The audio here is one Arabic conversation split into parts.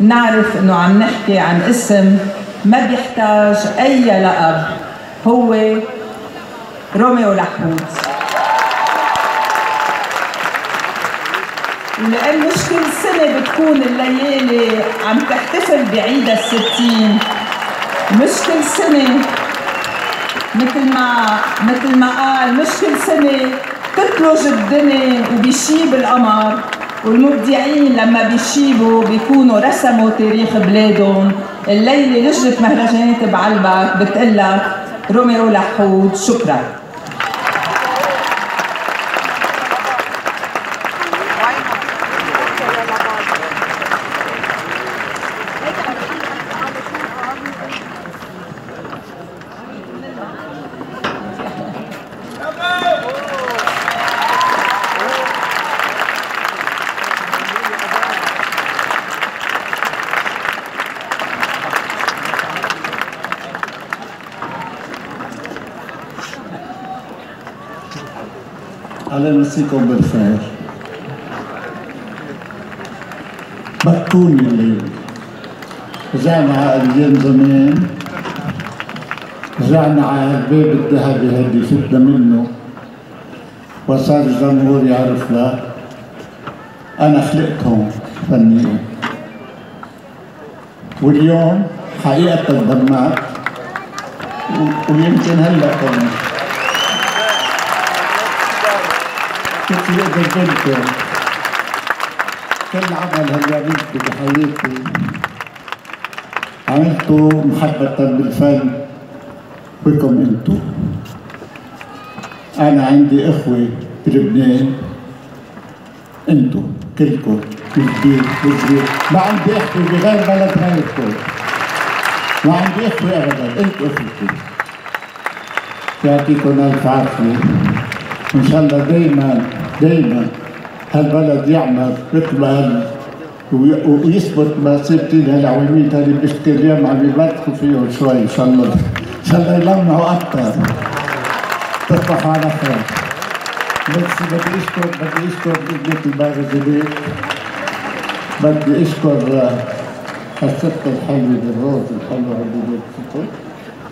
نعرف إنه عم نحكي عن اسم ما بيحتاج أي لقب هو روميو لحود لأن مش كل سنة بتكون الليالي عم تحتفل بعيد الستين. مش كل سنة مثل ما مثل ما قال مش كل سنة تتلج الدنيا وبيشيب القمر. والمبدعين لما بيشيبوا بيكونوا رسموا تاريخ بلادهم. الليلة لجنة مهرجانات بعلبك بتقلك. روميو لحود شكرا. الله يمسيكم بالخير بكوني الليل. رجعنا على أيام زمان. رجعنا على الباب الذهبي هدي فتنا منه. وصار الجمهور يعرف لا. أنا خلقتهم فنيا. واليوم حقيقة دمعت و- ويمكن هلأ كمان يقدر بنته كل عمل عملته بحياتي عملته محبة بالفن. بكم انتو؟ أنا عندي إخوة بلبنان. انتو كلكم الكبير والصغير ما عندي إخوة بغير بلد غيركم ما عندي إخوة أبدا. انتو إخوتي. يعطيكم ألف عافية. ان شاء الله دائما دائما هالبلد يكبر وي- ويثبت مسيرتين هالعواميد اللي بيشتكي اليوم عم يبركوا فيهم شوي إن شاء الله. إن شاء الله يلمعوا أكثر. تصبحوا على خير. بس بدي اشكر بدي أشكر ابنة المغربية بدي أشكر آه، الست الحلوة بالروز الحلوة اللي بتشوفوا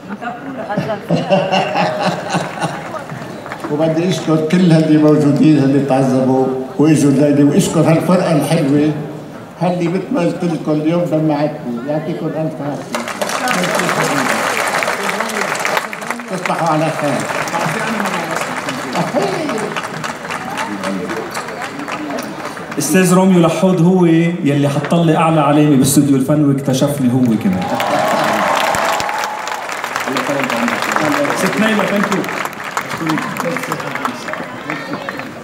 وبدي أشكر كل اللي موجودين اللي تعذبوا وإجوا الليلة وأشكر هالفرقة الحلوة اللي مثل ما قلت لكم اليوم دمعتني يعطيكم ألف عافية. تصبحوا على خير. أستاذ روميو لحود هو يلي حط لي أعلى علامه باستوديو الفن واكتشفني هو كمان. ست نايمه thank Thank you.